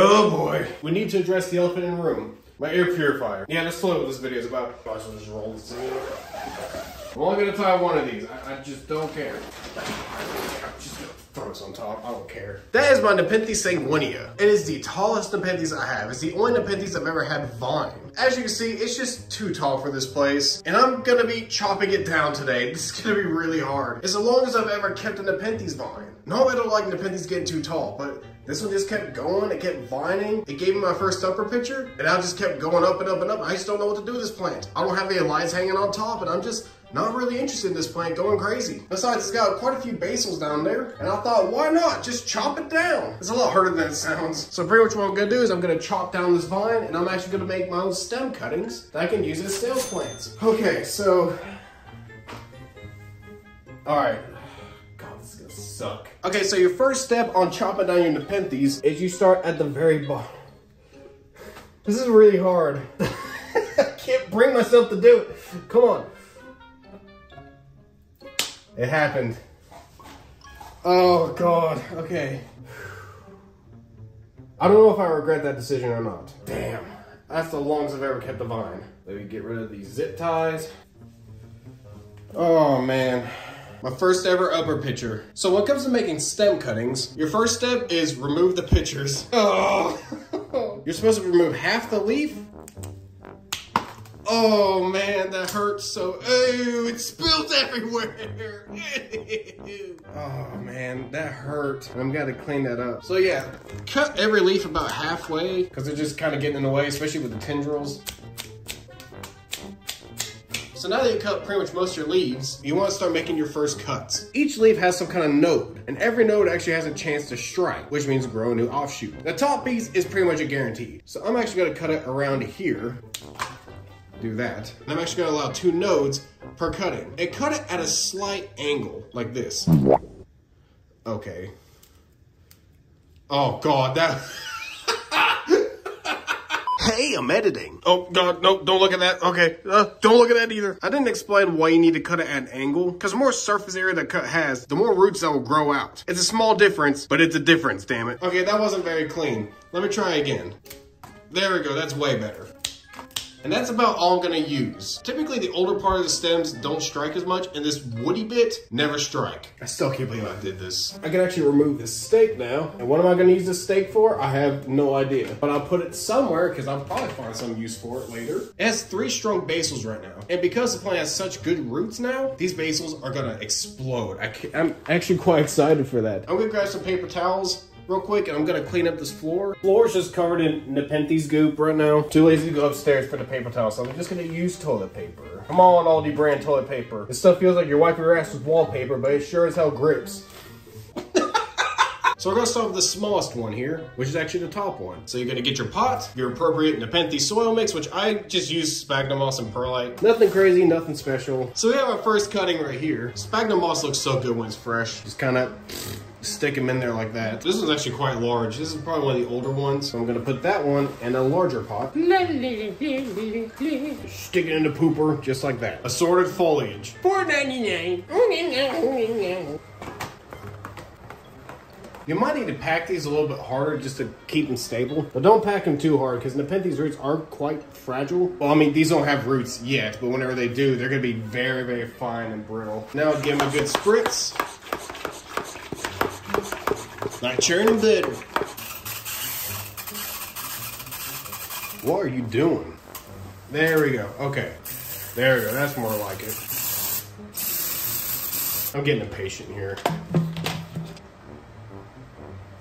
Oh boy. We need to address the elephant in the room. My air purifier. Yeah, that's totally what this video is about. As well just roll this in. I'm only gonna tie one of these. I, I just don't care. I'm just gonna top. I don't care. That is my Nepenthes sanguinea. It is the tallest Nepenthes I have. It's the only Nepenthes I've ever had vine. As you can see, it's just too tall for this place. And I'm gonna be chopping it down today. This is gonna be really hard. It's the longest I've ever kept a Nepenthes vine. No, I don't like Nepenthes getting too tall, but this one just kept going, it kept vining. It gave me my first upper pitcher, and I just kept going up and up and up. I just don't know what to do with this plant. I don't have any lights hanging on top, and I'm just not really interested in this plant going crazy. Besides, it's got quite a few basals down there, and I thought, why not? Just chop it down. It's a lot harder than it sounds. So pretty much what I'm gonna do is I'm gonna chop down this vine, and I'm actually gonna make my own stem cuttings that I can use as sales plants. Okay, so, all right. God, this is gonna suck. Okay, so your first step on chopping down your Nepenthes is you start at the very bottom. This is really hard. I can't bring myself to do it. Come on. It happened. Oh God, okay. I don't know if I regret that decision or not. Damn, that's the longest I've ever kept a vine. Let me get rid of these zip ties. Oh man. My first ever upper pitcher. So when it comes to making stem cuttings, your first step is remove the pitchers. Oh. You're supposed to remove half the leaf Oh man, that hurts so. Oh, it spilled everywhere. oh man, that hurt. I'm gonna clean that up. So yeah, cut every leaf about halfway because they're just kind of getting in the way, especially with the tendrils. So now that you cut pretty much most of your leaves, you want to start making your first cuts. Each leaf has some kind of node, and every node actually has a chance to strike, which means grow a new offshoot. The top piece is pretty much a guarantee. So I'm actually gonna cut it around here do that. And I'm actually gonna allow two nodes per cutting. And cut it at a slight angle, like this. Okay. Oh God, that... hey, I'm editing. Oh God, no, don't look at that. Okay, uh, don't look at that either. I didn't explain why you need to cut it at an angle, because the more surface area the cut has, the more roots that will grow out. It's a small difference, but it's a difference, damn it. Okay, that wasn't very clean. Let me try again. There we go, that's way better. And that's about all I'm gonna use. Typically the older part of the stems don't strike as much and this woody bit never strike. I still can't believe I did this. I can actually remove this stake now. And what am I gonna use this stake for? I have no idea. But I'll put it somewhere because I'll probably find some use for it later. It has three strong basals right now. And because the plant has such good roots now, these basals are gonna explode. I am actually quite excited for that. I'm gonna grab some paper towels real quick and I'm gonna clean up this floor. Floor is just covered in Nepenthes goop right now. Too lazy to go upstairs for the paper towel, so I'm just gonna use toilet paper. Come on, Aldi brand toilet paper. This stuff feels like you're wiping your ass with wallpaper, but it sure as hell grips. So we're gonna start with the smallest one here, which is actually the top one. So you're gonna get your pot, your appropriate Nepenthes soil mix, which I just use sphagnum moss and perlite. Nothing crazy, nothing special. So we have our first cutting right here. Sphagnum moss looks so good when it's fresh. Just kind of stick them in there like that. This is actually quite large. This is probably one of the older ones. So I'm gonna put that one in a larger pot. Stick it in the pooper, just like that. Assorted foliage. $4.99. You might need to pack these a little bit harder just to keep them stable, but don't pack them too hard because Nepenthes roots are quite fragile. Well, I mean, these don't have roots yet, but whenever they do, they're gonna be very, very fine and brittle. Now give them a good spritz. Like churning butter. What are you doing? There we go. Okay. There we go. That's more like it. I'm getting impatient here.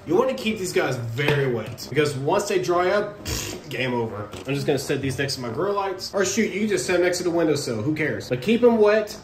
You want to keep these guys very wet because once they dry up, game over. I'm just gonna set these next to my grow lights. Or shoot, you can just set them next to the windowsill, who cares? But keep them wet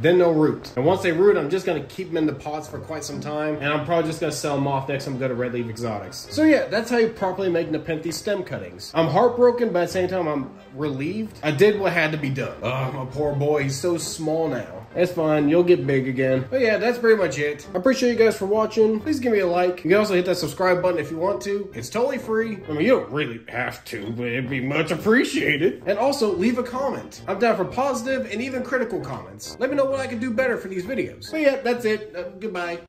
then they'll root. And once they root, I'm just gonna keep them in the pots for quite some time, and I'm probably just gonna sell them off next time I go to Red Leaf Exotics. So yeah, that's how you properly make Nepenthe stem cuttings. I'm heartbroken, but at the same time, I'm relieved. I did what had to be done. Oh, my poor boy, he's so small now. It's fine, you'll get big again. But yeah, that's pretty much it. I appreciate you guys for watching. Please give me a like. You can also hit that subscribe button if you want to. It's totally free. I mean, you don't really have to, but it'd be much appreciated. And also, leave a comment. I'm down for positive and even critical comments. Let me know what I can do better for these videos. But yeah, that's it. Uh, goodbye.